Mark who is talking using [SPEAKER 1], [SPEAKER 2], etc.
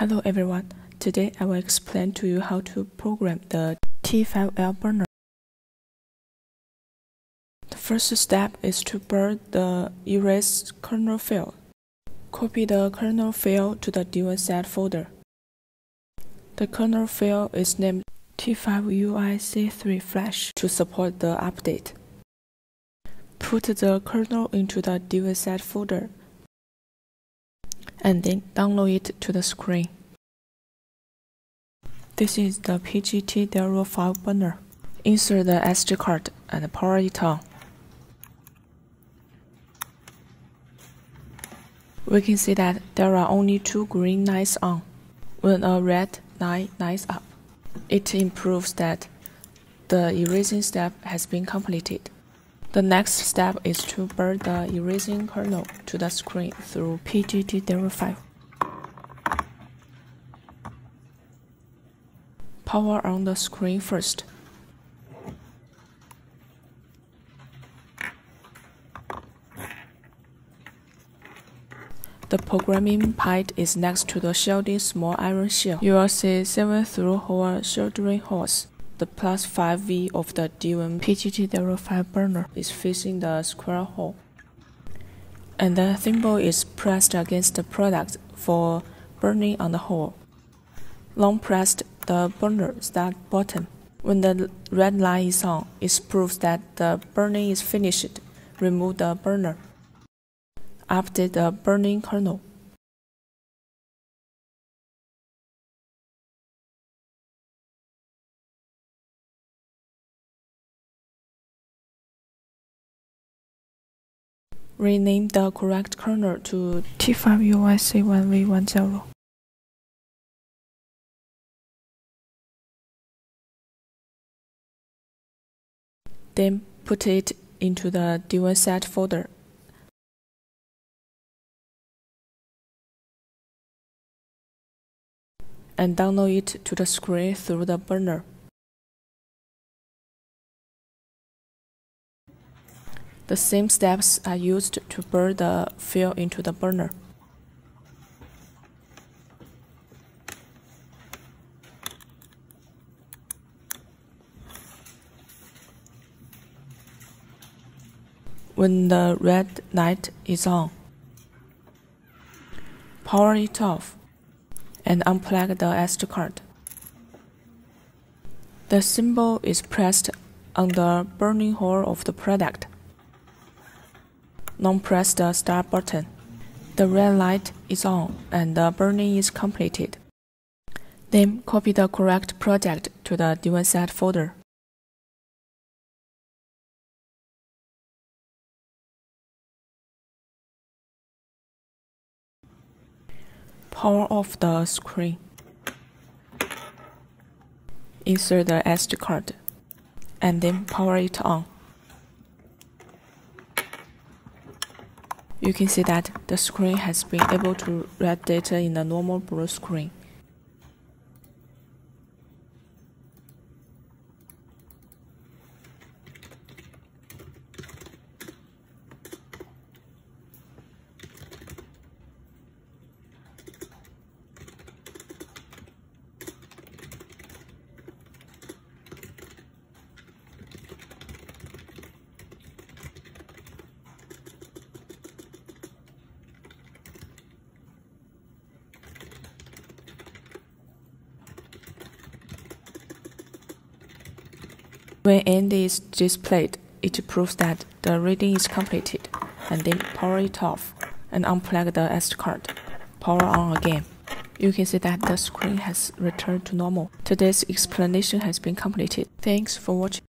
[SPEAKER 1] Hello everyone, today I will explain to you how to program the T5L burner. The first step is to burn the erase kernel file. Copy the kernel file to the DWIN_SET folder. The kernel file is named T5UIC3 Flash to support the update. Put the kernel into the DWIN_SET folder and then download it to the screen. This is the PGT05 burner. Insert the SD card and power it on. We can see that there are only two green lights on. When a red light lights up, it improves that the erasing step has been completed. The next step is to burn the erasing kernel to the screen through PGT05. Power on the screen first. The programming pad is next to the shielding small iron shield. You will see 7 through hole soldering holes. The plus 5V of the DWIN PGT05 burner is facing the square hole. And the thimble is pressed against the product for burning on the hole. Long pressed the burner start button. When the red light is on, it proves that the burning is finished. Remove the burner. Update the burning kernel. Rename the correct kernel to T5UIC1V10. Then put it into the DWIN_SET folder. And download it to the screen through the burner. The same steps are used to burn the fuel into the burner. When the red light is on, power it off and unplug the SD card. The symbol is pressed on the burning hole of the product. Now press the start button. The red light is on and the burning is completed. Then copy the correct project to the DWIN_SET folder. Power off the screen. Insert the SD card and then power it on. You can see that the screen has been able to read data in the normal blue screen. When end is displayed, it proves that the reading is completed, and then power it off and unplug the SD card. Power on again. You can see that the screen has returned to normal. Today's explanation has been completed. Thanks for watching.